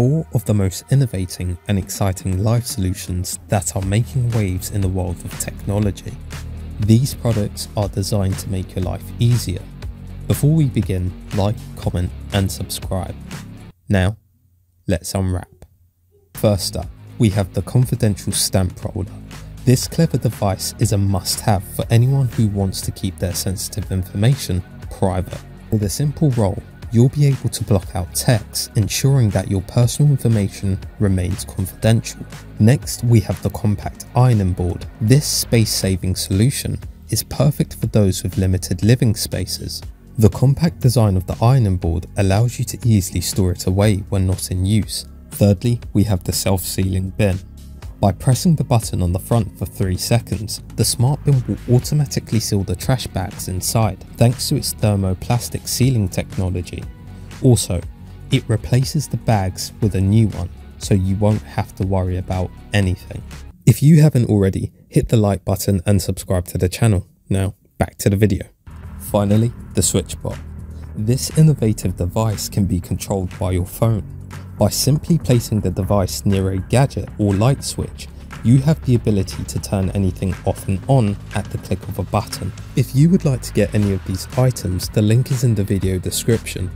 four of the most innovating and exciting life solutions that are making waves in the world of technology. These products are designed to make your life easier. Before we begin, like, comment and subscribe. Now, let's unwrap. First up, we have the confidential stamp roller. This clever device is a must have for anyone who wants to keep their sensitive information private. With a simple roll, you'll be able to block out text, ensuring that your personal information remains confidential. Next, we have the compact ironing board. This space-saving solution is perfect for those with limited living spaces. The compact design of the ironing board allows you to easily store it away when not in use. Thirdly, we have the self-sealing bin. By pressing the button on the front for 3 seconds, the smart bin will automatically seal the trash bags inside thanks to its thermoplastic sealing technology. Also, it replaces the bags with a new one so you won't have to worry about anything. If you haven't already, hit the like button and subscribe to the channel. Now, back to the video. Finally, the SwitchBot. This innovative device can be controlled by your phone by simply placing the device near a gadget or light switch, you have the ability to turn anything off and on at the click of a button. If you would like to get any of these items, the link is in the video description.